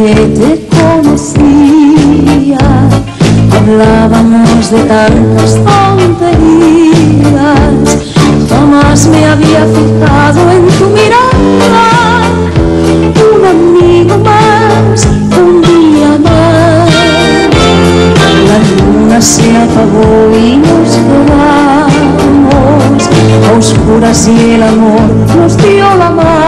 que te conocía hablábamos de tantas tonterías. Jamás me había fijado en tu mirada, un amigo más, un día más. La luna se apagó y nos quedamos a oscuras y el amor nos dio la mano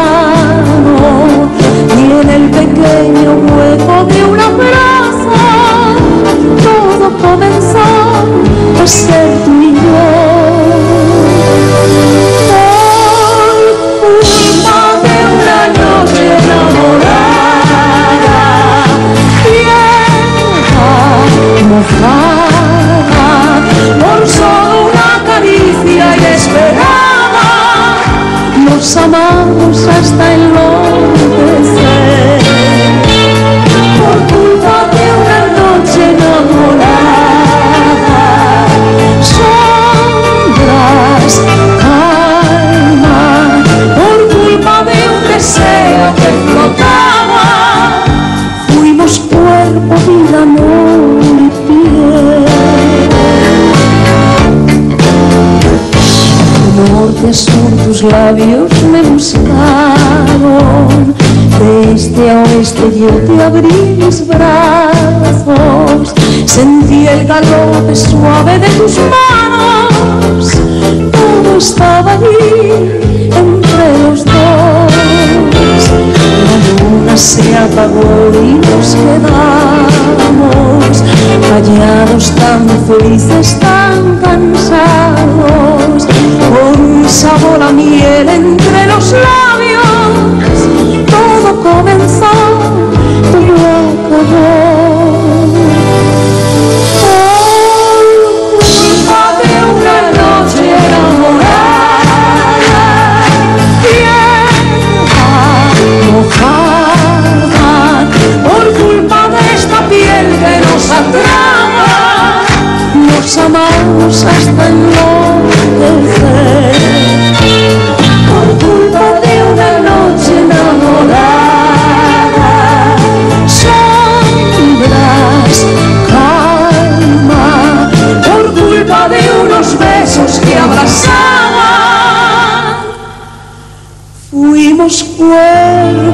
nos amamos hasta enloquecer. A sur tus labios me buscaron, de este a oeste yo te abrí mis brazos, sentí el galope suave de tus manos, todo estaba allí entre los dos. La luna se apagó y nos quedamos. Callados, tan felices, tan cansados, los labios. Todo comenzó, todo acabó. Por culpa de una noche enamorada, vieja, mojada, por culpa de esta piel que nos atrapa, nos amamos hasta enloquecer. Where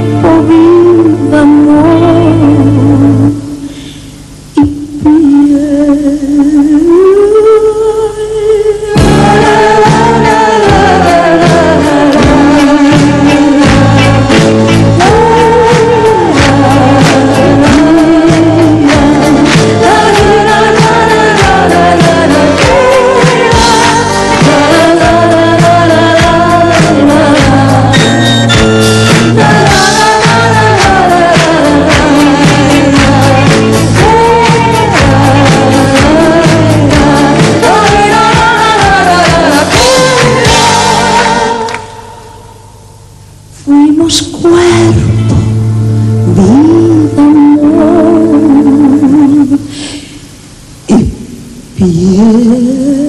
amor y piel.